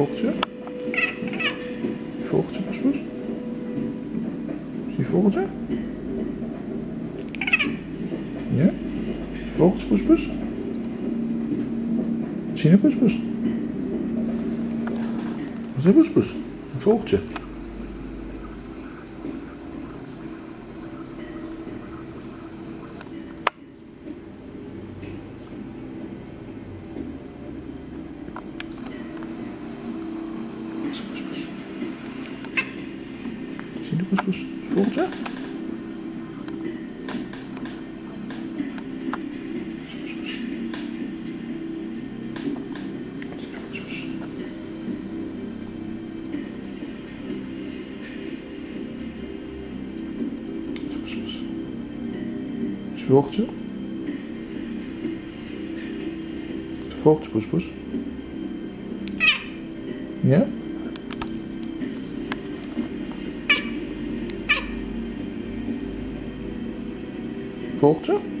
Vogeltje? Vogeltje, poespoes? Zie je vogeltje? Ja? Vogeltje, poespoes? Zie je een poespoes? Wat is een poespoes? Een vogeltje. Je de poespoes? Vogeltje? De vogeltje? Poespoes. Ja? Vogeltje?